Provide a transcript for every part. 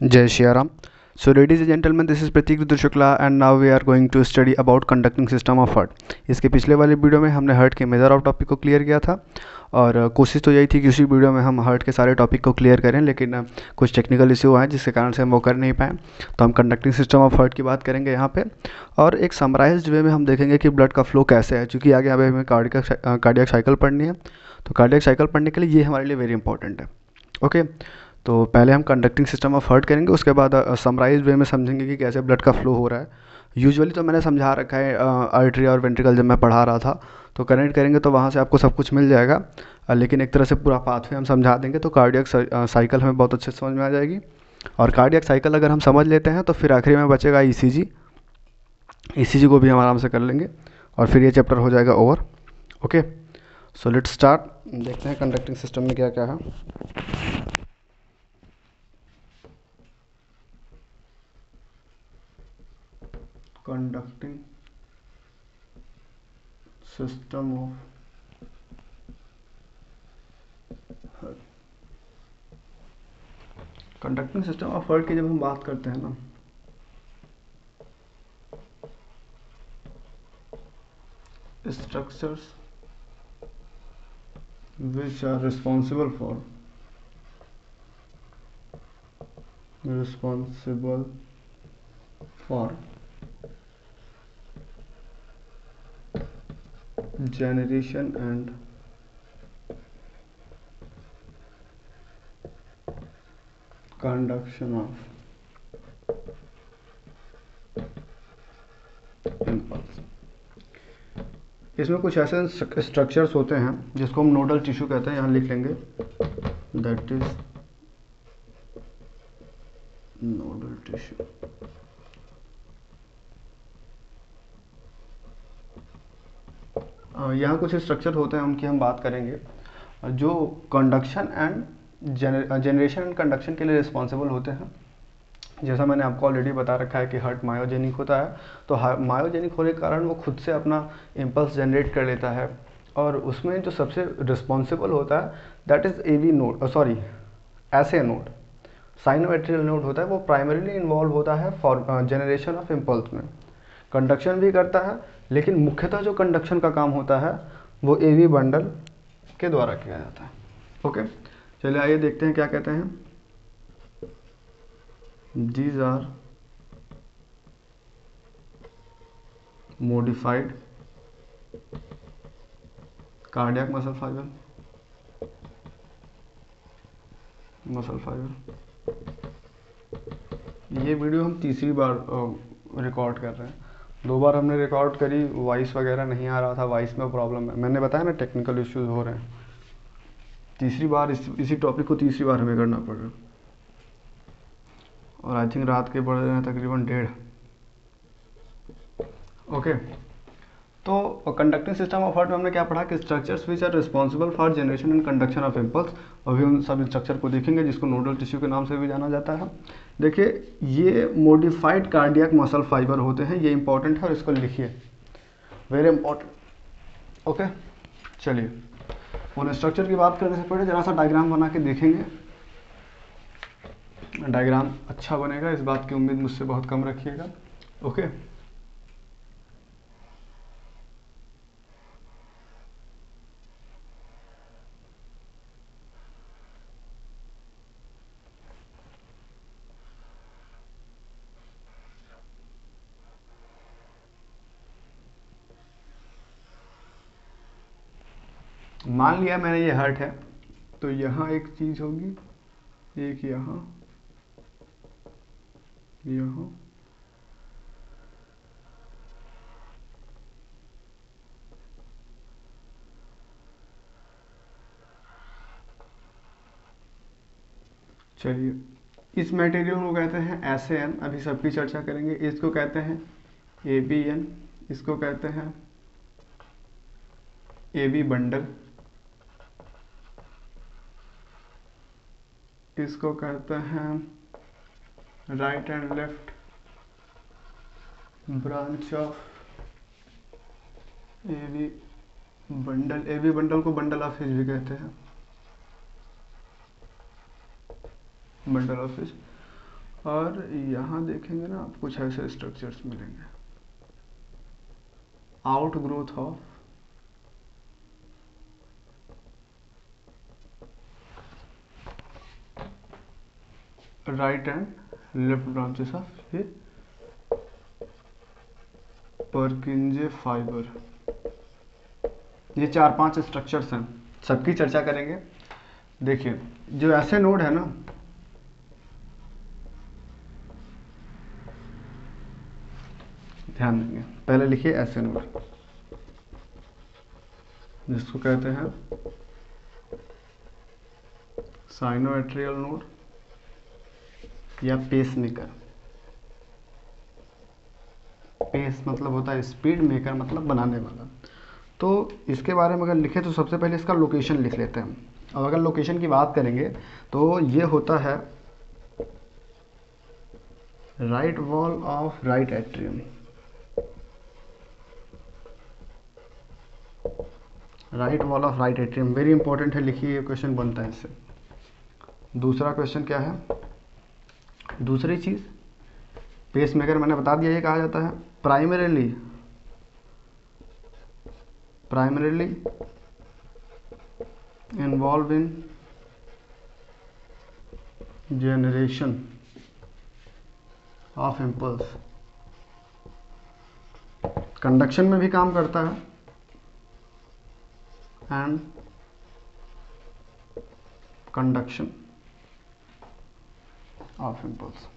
Jai Shriram. So ladies and gentlemen, this is Pratik Rudra Shukla and now we are going to study about conducting system of heart. इसके पिछले वाले video में हमने heart के major of topic को clear किया था और कोशिश तो यही थी कि उसी वीडियो में हम हर्ट के सारे टॉपिक को क्लियर करें लेकिन कुछ टेक्निकल इश्यू आए जिसके कारण से हम वो कर नहीं पाए तो हम कंडक्टिंग सिस्टम ऑफ़ हर्ट की बात करेंगे यहाँ पे और एक समराइज वे में हम देखेंगे कि ब्लड का फ्लो कैसे है क्योंकि आगे अभी हमें कार्डियक कार्डियक साइकिल पढ़नी है तो कार्डियक साइकिल पढ़ने के लिए ये हमारे लिए वेरी इंपॉर्टेंट है ओके तो पहले हम कंडक्टिंग सिस्टम ऑफ़ हर्ट करेंगे, उसके बाद समराइज वे में समझेंगे कि कैसे ब्लड का फ्लो हो रहा है। यूजुअली तो मैंने समझा रखा है आर्टरी और वेंट्रिकल जब मैं पढ़ा रहा था तो कनेक्ट करेंगे तो वहाँ से आपको सब कुछ मिल जाएगा। लेकिन एक तरह से पूरा पाथवे हम समझा देंगे तो कार्डियक साइकिल हमें बहुत अच्छे से समझ में आ जाएगी। और कार्डियक साइकिल अगर हम समझ लेते हैं तो फिर आखिरी में बचेगा ई ई सी जी को भी हम आराम से कर लेंगे और फिर ये चैप्टर हो जाएगा over okay so let start देखते हैं कंडक्टिंग सिस्टम में क्या क्या है। conducting system of conducting system of heart की जब हम बात करते हैं ना structures which are responsible for responsible for generation and conduction of impulse. इसमें कुछ ऐसे स्ट्रक्चर्स होते हैं जिसको हम नोडल टिश्यू कहते हैं, यहाँ लिख लेंगे। दैट इज़ नोडल टिश्यू यहाँ कुछ स्ट्रक्चर होते हैं उनकी हम बात करेंगे। जो conduction and generation and conduction के लिए रिस्पॉन्सिबल होते हैं। जैसा मैंने आपको ऑलरेडी बता रखा है कि हार्ट मायोजेनिक होता है तो मायोजेनिक होने के कारण वो खुद से अपना इम्पल्स जनरेट कर लेता है। और उसमें जो सबसे रिस्पॉन्सिबल होता है that is A V node sorry SA node sinoatrial node होता है, वो प्राइमरीली इन्वॉल्व होता है फॉर जनरेशन ऑफ़ इम्पल्स में। कंडक्शन भी करता है लेकिन मुख्यतः जो कंडक्शन का काम होता है, वो ए वी बंडल के द्वारा किया जाता है। ओके चलिए आइए देखते हैं क्या कहते हैं। These are modified cardiac muscle fiber muscle fiber ये वीडियो हम तीसरी बार रिकॉर्ड कर रहे हैं। दो बार हमने रिकॉर्ड करी वॉइस वगैरह नहीं आ रहा था वॉइस में प्रॉब्लम है। मैंने बताया ना टेक्निकल इश्यूज़ हो रहे हैं। तीसरी बार इस, इसी टॉपिक को तीसरी बार हमें करना पड़ रहा और आई थिंक रात के बढ़ रहे हैं तकरीबन डेढ़। ओके तो कंडक्टिंग सिस्टम ऑफ़ हार्ट में हमने क्या पढ़ा? कि structures which are responsible for generation and conduction of impulse अभी उन सब स्ट्रक्चर को देखेंगे जिसको नोडल टिश्यू के नाम से भी जाना जाता है। देखिए, ये मोडिफाइड कार्डियक मसल फाइबर होते हैं, ये इंपॉर्टेंट है और इसको लिखिए। वेरी इंपॉर्टेंट ओके चलिए। उन स्ट्रक्चर की बात करने से पहले जरा सा डायग्राम बना के देखेंगे। डायग्राम अच्छा बनेगा, इस बात की उम्मीद मुझसे बहुत कम रखिएगा। ओके मान लिया मैंने ये हर्ट है तो यहाँ एक चीज़ होगी एक यहाँ यहाँ। चलिए इस मटेरियल को कहते हैं एस एन अभी सबकी चर्चा करेंगे। इसको कहते हैं ए बी एन इसको कहते हैं ए बी बंडल इसको कहते हैं? Right and left branch of A B bundle A B bundle को बंडल ऑफ़ फ़िश भी कहते हैं। बंडल ऑफ़ फ़िश और यहाँ देखेंगे ना, आप कुछ ऐसे स्ट्रक्चर्स मिलेंगे। Outgrowth of right and left branches of ये परकिंजे फाइबर ये चार पाँच स्ट्रक्चर्स हैं। सबकी चर्चा करेंगे। देखिए, जो ऐसे नोड है ना, ध्यान देंगे। पहले लिखिए ऐसे नोड जिसको कहते हैं साइनोएट्रियल नोड या पेस मेकर पेस मतलब होता है स्पीड मेकर मतलब बनाने वाला। तो इसके बारे में अगर लिखे तो सबसे पहले इसका लोकेशन लिख लेते हैं। और अगर लोकेशन की बात करेंगे तो ये होता है right wall of right atrium right wall of right atrium very important है, लिखिए क्वेश्चन बनता है इससे। दूसरा क्वेश्चन क्या है? दूसरी चीज़, पेस मेकर मैंने बता दिया, ये कहा जाता है primarily primarily involve in generation of impulse conduction में भी काम करता है and conduction of impulse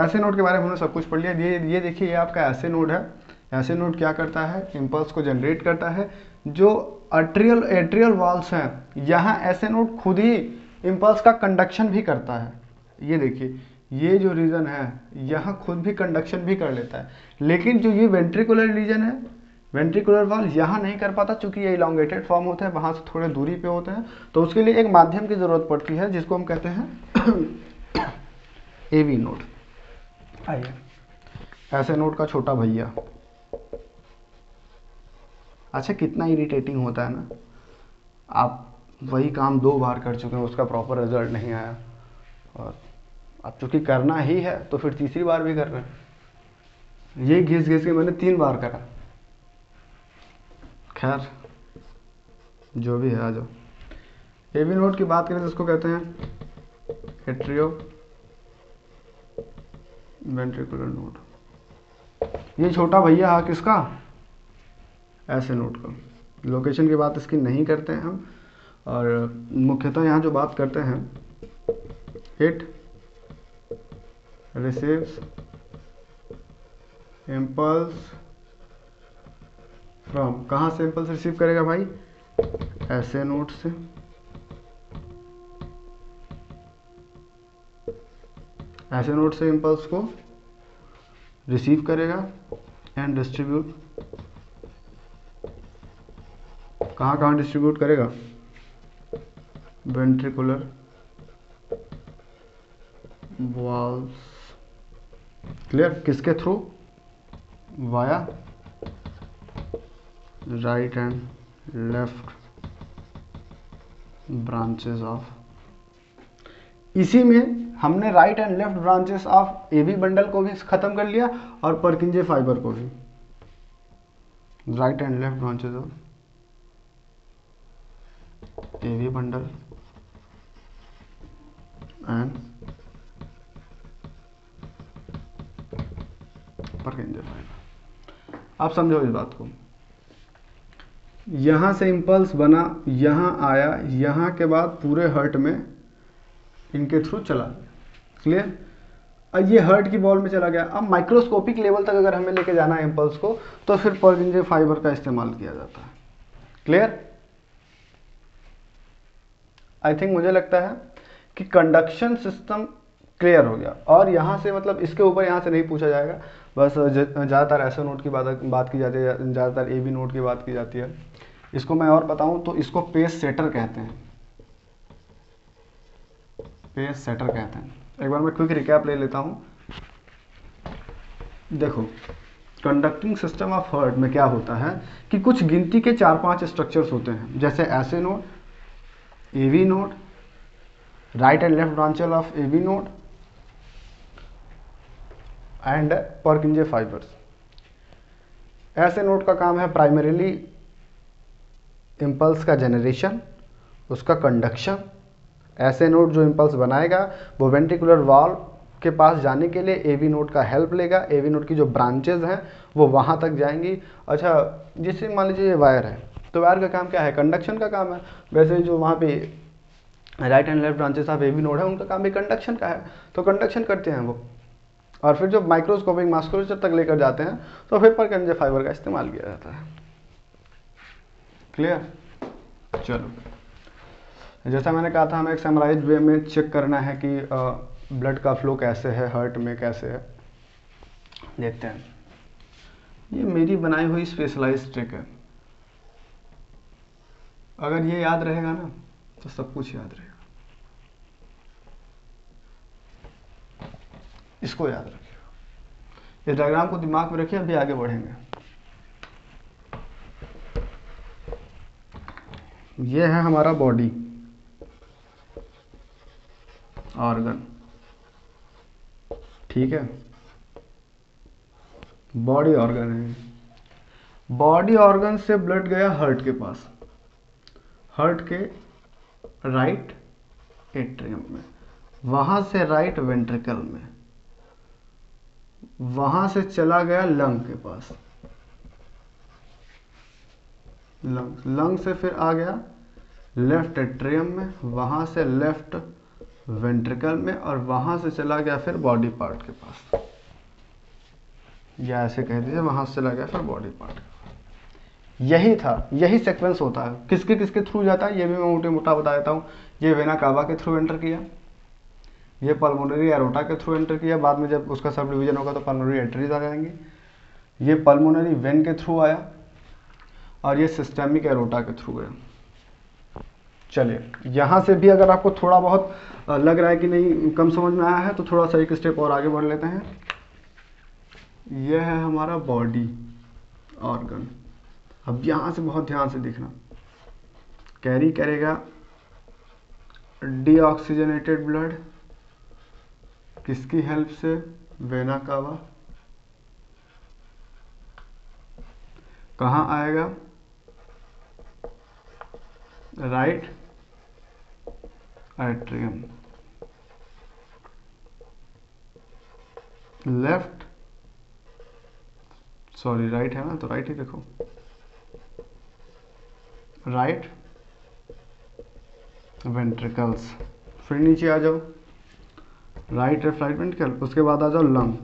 SA node के बारे में हमने सब कुछ पढ़ लिया। ये ये देखिए, ये आपका ऐसे नोड है। ऐसे नोड क्या करता है? इम्पल्स को जनरेट करता है। जो अट्रियल एट्रियल वॉल्स हैं, यहाँ ऐसे नोड खुद ही इम्पल्स का कंडक्शन भी करता है। ये देखिए, ये जो रीजन है, यहाँ खुद भी कंडक्शन भी कर लेता है। लेकिन जो ये वेंट्रिकुलर रीजन है वेंट्रिकुलर वॉल यहाँ नहीं कर पाता चूँकि ये इलांगेटेड फॉर्म होते हैं वहाँ से थोड़े दूरी पे होते हैं। तो उसके लिए एक माध्यम की ज़रूरत पड़ती है जिसको हम कहते हैं ए वी नोट आइए। ऐसे नोट का छोटा भैया। अच्छा कितना इरिटेटिंग होता है ना। आप वही काम दो बार कर चुके हैं उसका प्रॉपर रिज़ल्ट नहीं आया। और अब चूँकि करना ही है तो फिर तीसरी बार भी कर रहे हैं। ये घिस घिस के मैंने तीन बार करा। खैर, जो भी है, आ जाओ। एवी नोट की बात करें तो इसको कहते हैं एट्रियो वेंट्रिकुलर नोड ये छोटा भैया है किसका? ऐसे नोट का। लोकेशन की बात इसकी नहीं करते हैं हम, और मुख्यतः यहाँ जो बात करते हैं इट रिसीव्स इम्पल्स फ्रॉम कहाँ से इम्पल्स रिसीव करेगा भाई? ऐसे नोट से। ऐसे नोट से इम्पल्स को रिसीव करेगा एंड डिस्ट्रीब्यूट कहाँ कहाँ डिस्ट्रीब्यूट करेगा? वेंट्रिकुलर वॉल्स क्लियर किसके through via right and left branches of. इसी में हमने right and left branches of AV bundle को भी खत्म कर लिया और परकिंजे फाइबर को भी। Right and left branches of AV bundle and Purkinje fibre. आप समझो इस बात को। यहाँ से इम्पल्स बना, यहाँ आया, यहाँ के बाद पूरे हर्ट में इनके थ्रू चला गया। क्लियर अब ये हर्ट की बॉल में चला गया। अब माइक्रोस्कोपिक लेवल तक अगर हमें लेके जाना है इम्पल्स को तो फिर पर्गिंजे फाइबर का इस्तेमाल किया जाता है। क्लियर आई थिंक मुझे लगता है कि कंडक्शन सिस्टम क्लियर हो गया। और यहाँ से मतलब इसके ऊपर यहाँ से नहीं पूछा जाएगा। बस ज़्यादातर ऐसे नोट की बात बात की जाती है, ज़्यादातर ए बी नोट की बात की जाती है। इसको मैं और बताऊँ तो इसको पेस सेटर कहते हैं। पेस सेटर कहते हैं। एक बार मैं क्विक रिकैप ले लेता हूँ। देखो कंडक्टिंग सिस्टम ऑफ़ हर्ट में क्या होता है कि कुछ गिनती के चार पाँच स्ट्रक्चर्स होते हैं। जैसे SA node AV node right and left branches of A V node and Purkinje fibres SA node का काम है प्राइमरीली इम्पल्स का जनरेशन उसका कंडक्शन ऐसे नोड जो इम्पल्स बनाएगा, वो वेंट्रिकुलर वॉल के पास जाने के लिए एवी नोड का हेल्प लेगा। एवी नोड की जो ब्रांचेज हैं, वो वहाँ तक जाएँगी। अच्छा जिससे मान लीजिए ये वायर है तो वायर का काम क्या है? कंडक्शन का काम है। वैसे जो वहाँ पे right and left branches of AV node है, उनका काम भी कंडक्शन का है। तो कंडक्शन करते हैं वो। और फिर जब माइक्रोस्कोपिक मास्कुलेचर तक लेकर जाते हैं तो फिर पर कंजे फाइबर का इस्तेमाल किया जाता है। क्लियर चलो। जैसा मैंने कहा था, हमें एक समराइज वे में चेक करना है कि ब्लड का फ्लो कैसे है हर्ट में कैसे है। देखते हैं। ये मेरी बनाई हुई स्पेशलाइज ट्रिक है। अगर ये याद रहेगा ना तो सब कुछ याद रहेगा। इसको याद रखिए इस डायग्राम को दिमाग में रखिए अभी आगे बढ़ेंगे। ये है हमारा बॉडी ऑर्गन ठीक है? बॉडी ऑर्गन है। बॉडी ऑर्गन से ब्लड गया हर्ट के पास। हर्ट के राइट एट्रियम में। वहाँ से राइट वेंट्रिकल में। वहाँ से चला गया लंग के पास। लंग लंग से फिर आ गया लेफ़्ट एट्रियम में, वहाँ से लेफ़्ट वेंट्रिकल में और वहाँ से चला गया फिर बॉडी पार्ट के पास। या ऐसे कह दीजिए, वहाँ से चला गया फिर बॉडी पार्ट। यही था, यही सीक्वेंस होता है। किसके किसके थ्रू जाता है, ये भी मैं मोटे मोटा बता देता हूँ। ये वेना काबा के थ्रू एंटर किया। ये पल्मोनरी एरोटा के थ्रू एंटर किया, बाद में जब उसका सब डिवीज़न होगा तो पल्मोनरी एंट्रीज आ जाएँगी। ये पल्मोनरी वेन के थ्रू आया और ये सिस्टेमिक एरोटा के थ्रू गया चलिए, यहाँ से भी अगर आपको थोड़ा बहुत लग रहा है कि नहीं, कम समझ में आया है तो थोड़ा सा एक स्टेप और आगे बढ़ लेते हैं। यह है हमारा बॉडी ऑर्गन अब यहाँ से बहुत ध्यान से देखना। कैरी करेगा डीऑक्सीजनेटेड ब्लड किसकी हेल्प से? वेना कावा कहाँ आएगा? Right atrium left sorry right है ना? तो राइट ही देखो राइट वेंट्रिकल्स फिर नीचे आ जाओ। राइट लेफ़्ट राइट वेंट्रिकल उसके बाद आ जाओ लंग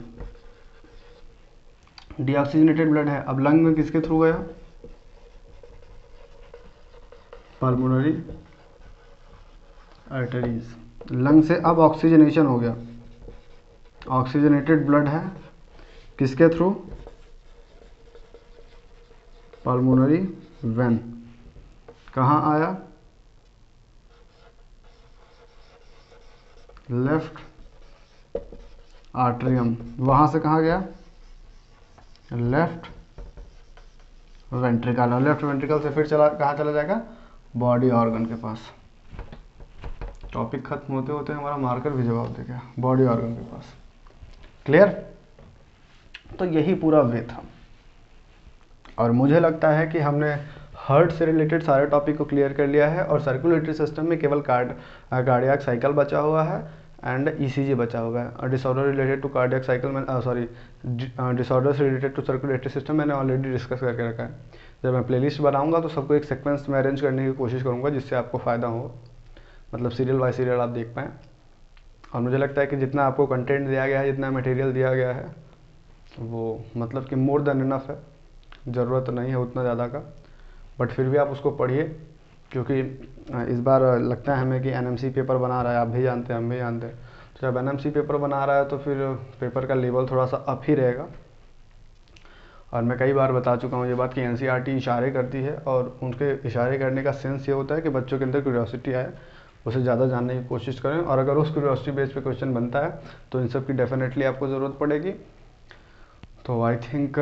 डीऑक्सीजनेटेड ब्लड है। अब लंग में किसके थ्रू गया? पल्मोनरी आर्टरीज लंग से अब ऑक्सीजनेशन हो गया। ऑक्सीजनेटेड ब्लड है। किसके थ्रू पल्मोनरी वेन कहाँ आया? Left atrium. वहाँ से कहा गया? लेफ़्ट। वेंट्रिकल। और लेफ़्ट वेंट्रिकल से फिर चला, कहाँ चला जाएगा? बॉडी ऑर्गन के पास। टॉपिक खत्म होते होते हमारा मार्कर भी जवाब दे गया, बॉडी ऑर्गन के पास। क्लियर? तो यही पूरा वे था। और मुझे लगता है कि हमने हार्ट से रिलेटेड सारे टॉपिक को क्लियर कर लिया है और सर्कुलेटरी सिस्टम में केवल कार्ड, कार्डियक साइकिल बचा हुआ है। एंड ईसीजी बचा होगा। Disorder related to cardiac cycle में सॉरी डिसऑर्डर से रिलेटेड टू सर्कुलेटरी सिस्टम मैंने ऑलरेडी डिस्कस करके रखा है। जब मैं प्लेलिस्ट बनाऊँगा तो सबको एक सेक्वेंस में अरेंज करने की कोशिश करूँगा जिससे आपको फ़ायदा हो। मतलब सीरियल बाय सीरियल आप देख पाएँ। और मुझे लगता है कि जितना आपको कंटेंट दिया गया है, जितना मटेरियल दिया गया है, वो मतलब कि मोर देन इनफ है। ज़रूरत नहीं है उतना ज़्यादा का। बट फिर भी आप उसको पढ़िए। क्योंकि इस बार लगता है हमें कि एन पेपर बना रहा है, आप भी जानते हैं, हम भी जानते हैं। तो जब एन पेपर बना रहा है तो फिर पेपर का लेवल थोड़ा सा अप ही रहेगा। और मैं कई बार बता चुका हूँ ये बात कि एन इशारे करती है और उनके इशारे करने का सेंस ये होता है कि बच्चों के अंदर क्यूरियोसिटी आए, उसे ज़्यादा जानने की कोशिश करें। और अगर उस क्यूरियोसिटी बेस पे क्वेश्चन बनता है तो इन सब की डेफिनेटली आपको ज़रूरत पड़ेगी। तो I think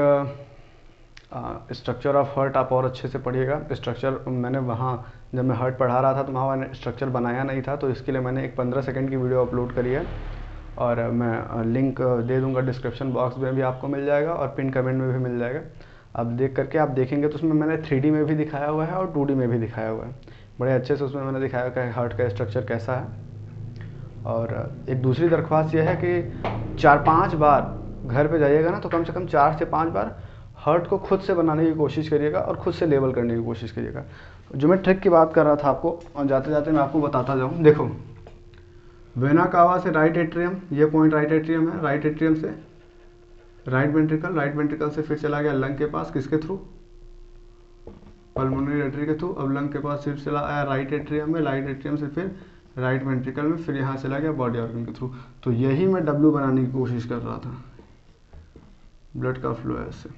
structure of heart आप और अच्छे से पढ़िएगा। स्ट्रक्चर मैंने वहाँ जब मैं हर्ट पढ़ा रहा था तो वहाँ मैंने स्ट्रक्चर बनाया नहीं था तो इसके लिए मैंने एक पंद्रह सेकेंड की वीडियो अपलोड करी है। और मैं लिंक दे दूँगा डिस्क्रिप्शन बॉक्स में भी आपको मिल जाएगा और पिन कमेंट में भी मिल जाएगा। अब देख करके आप देखेंगे तो उसमें मैंने थ्री में भी दिखाया हुआ है और टू में भी दिखाया हुआ है। बड़े अच्छे से उसमें मैंने दिखाया कि हार्ट का स्ट्रक्चर कैसा है। और एक दूसरी दरख्वास्त यह है कि चार पाँच बार घर पे जाइएगा ना तो कम से कम चार से पाँच बार हर्ट को खुद से बनाने की कोशिश करिएगा और खुद से लेबल करने की कोशिश करिएगा। जो मैं ट्रिक की बात कर रहा था आपको, और जाते जाते मैं आपको बताता जाऊँ। देखो वेना कावा से राइट एट्रियम ये पॉइंट राइट एट्रियम है राइट एट्रियम से राइट वेंट्रिकल राइट वेंट्रिकल से फिर चला गया लंग के पास, किसके थ्रू पल्मोनरी एट्री के थ्रू अब लंग के पास फिर चला आया राइट एट्रियम में राइट एट्रियम से फिर राइट वेंट्रिकल में, फिर यहाँ चला गया बॉडी ऑर्गन के थ्रू तो यही मैं डब्ल्यू बनाने की कोशिश कर रहा था। ब्लड का फ्लो है इससे।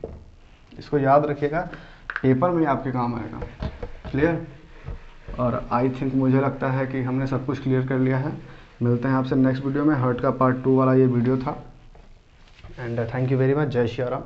इसको याद रखिएगा पेपर में आपके काम आएगा। क्लियर और आई थिंक मुझे लगता है कि हमने सब कुछ क्लियर कर लिया है। मिलते हैं आपसे नेक्स्ट वीडियो में। हर्ट का पार्ट टू वाला ये वीडियो था। And thank you very much जय श्री राम